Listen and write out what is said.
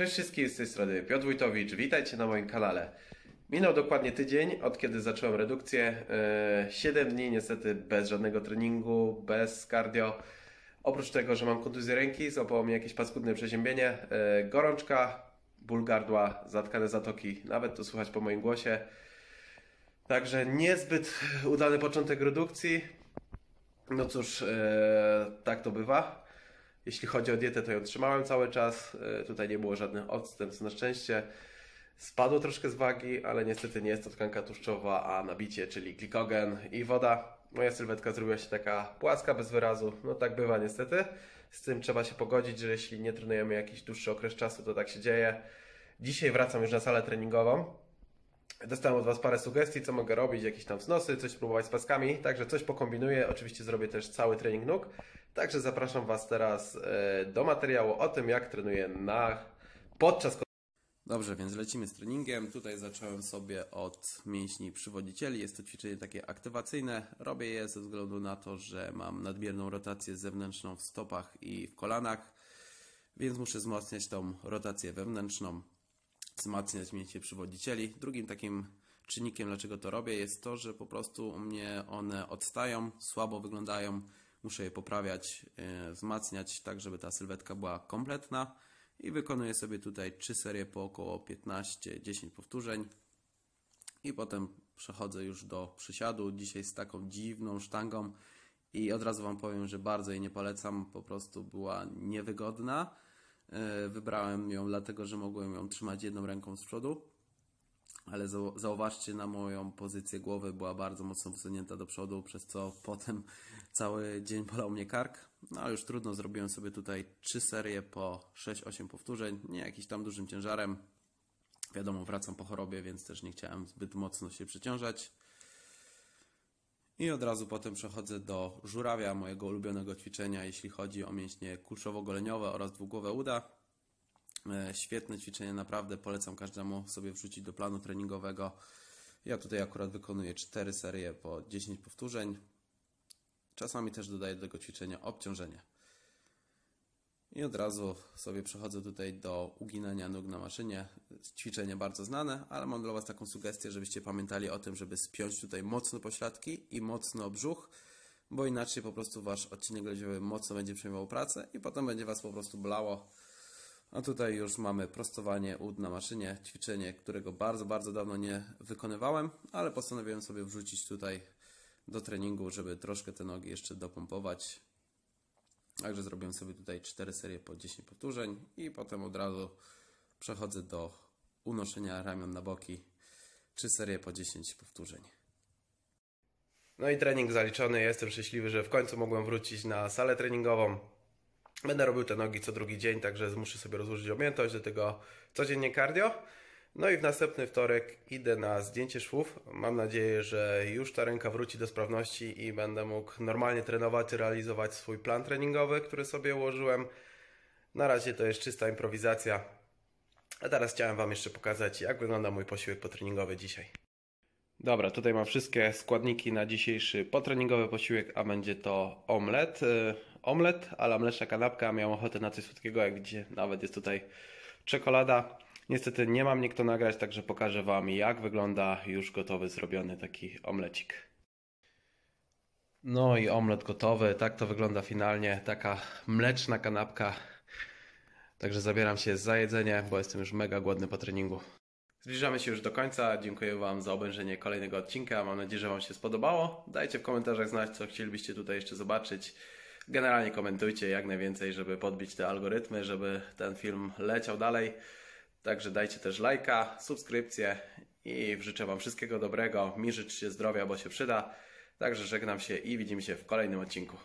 Cześć wszystkim, z tej strony Piotr Wójtowicz, witajcie na moim kanale. Minął dokładnie tydzień, od kiedy zacząłem redukcję. 7 dni niestety bez żadnego treningu, bez cardio. Oprócz tego, że mam kontuzję ręki, złapało mnie jakieś paskudne przeziębienie, e, gorączka, ból gardła, zatkane zatoki, nawet to słychać po moim głosie. Także niezbyt udany początek redukcji. No cóż, e, tak to bywa. Jeśli chodzi o dietę, to ją trzymałem cały czas. E, tutaj nie było żadnych odstępstw na szczęście. Spadło troszkę z wagi, ale niestety nie jest to tkanka tłuszczowa, a nabicie, czyli glikogen i woda. Moja sylwetka zrobiła się taka płaska, bez wyrazu. No tak bywa niestety. Z tym trzeba się pogodzić, że jeśli nie trenujemy jakiś dłuższy okres czasu, to tak się dzieje. Dzisiaj wracam już na salę treningową. Dostałem od Was parę sugestii, co mogę robić, jakieś tam wznosy, coś spróbować z paskami, także coś pokombinuję. Oczywiście zrobię też cały trening nóg. Także zapraszam Was teraz e, do materiału o tym, jak trenuję na podczas Dobrze, więc lecimy z treningiem. Tutaj zacząłem sobie od mięśni przywodzicieli. Jest to ćwiczenie takie aktywacyjne. Robię je ze względu na to, że mam nadmierną rotację zewnętrzną w stopach i w kolanach, więc muszę wzmacniać tą rotację wewnętrzną, wzmacniać mięśnie przywodzicieli. Drugim takim czynnikiem, dlaczego to robię, jest to, że po prostu u mnie one odstają, słabo wyglądają. Muszę je poprawiać, yy, wzmacniać, tak żeby ta sylwetka była kompletna. I wykonuję sobie tutaj 3 serie po około 15-10 powtórzeń. I potem przechodzę już do przysiadu. Dzisiaj z taką dziwną sztangą. I od razu Wam powiem, że bardzo jej nie polecam, po prostu była niewygodna. E, wybrałem ją dlatego, że mogłem ją trzymać jedną ręką z przodu, ale zauważcie na moją pozycję głowy, była bardzo mocno wysunięta do przodu, przez co potem cały dzień bolał mnie kark. No ale już trudno, zrobiłem sobie tutaj trzy serie po 6-8 powtórzeń, nie jakiś tam dużym ciężarem. Wiadomo, wracam po chorobie, więc też nie chciałem zbyt mocno się przeciążać. I od razu potem przechodzę do żurawia, mojego ulubionego ćwiczenia, jeśli chodzi o mięśnie kulszowo-goleniowe oraz dwugłowe uda. E, świetne ćwiczenie, naprawdę polecam każdemu sobie wrzucić do planu treningowego. Ja tutaj akurat wykonuję 4 serie po 10 powtórzeń. Czasami też dodaję do tego ćwiczenia obciążenie. I od razu sobie przechodzę tutaj do uginania nóg na maszynie. Ćwiczenie bardzo znane, ale mam dla Was taką sugestię, żebyście pamiętali o tym, żeby spiąć tutaj mocno pośladki i mocno brzuch, bo inaczej po prostu Wasz odcinek ledziowy mocno będzie przejmował pracę i potem będzie Was po prostu blało. A tutaj już mamy prostowanie ud na maszynie, ćwiczenie, którego bardzo, bardzo dawno nie wykonywałem, ale postanowiłem sobie wrzucić tutaj do treningu, żeby troszkę te nogi jeszcze dopompować. Także zrobiłem sobie tutaj 4 serie po 10 powtórzeń i potem od razu przechodzę do unoszenia ramion na boki. 3 serie po 10 powtórzeń. No i trening zaliczony. Jestem szczęśliwy, że w końcu mogłem wrócić na salę treningową. Będę robił te nogi co drugi dzień, także muszę sobie rozłożyć objętość, do tego codziennie cardio. No i w następny wtorek idę na zdjęcie szwów. Mam nadzieję, że już ta ręka wróci do sprawności i będę mógł normalnie trenować realizować swój plan treningowy, który sobie ułożyłem. Na razie to jest czysta improwizacja. A teraz chciałem Wam jeszcze pokazać, jak wygląda mój posiłek potreningowy dzisiaj. Dobra, tutaj mam wszystkie składniki na dzisiejszy potreningowy posiłek, a będzie to omlet. Omlet, ale mleczna kanapka. Miałem ochotę na coś słodkiego, jak widzicie, nawet jest tutaj czekolada. Niestety nie mam nikt to nagrać, także pokażę Wam jak wygląda już gotowy, zrobiony taki omlecik. No i omlet gotowy, tak to wygląda finalnie, taka mleczna kanapka. Także zabieram się za jedzenie, bo jestem już mega głodny po treningu. Zbliżamy się już do końca. Dziękuję Wam za obejrzenie kolejnego odcinka. Mam nadzieję, że Wam się spodobało. Dajcie w komentarzach znać, co chcielibyście tutaj jeszcze zobaczyć. Generalnie komentujcie jak najwięcej, żeby podbić te algorytmy, żeby ten film leciał dalej. Także dajcie też lajka, subskrypcję i życzę Wam wszystkiego dobrego. Mi życzcie zdrowia, bo się przyda. Także żegnam się i widzimy się w kolejnym odcinku.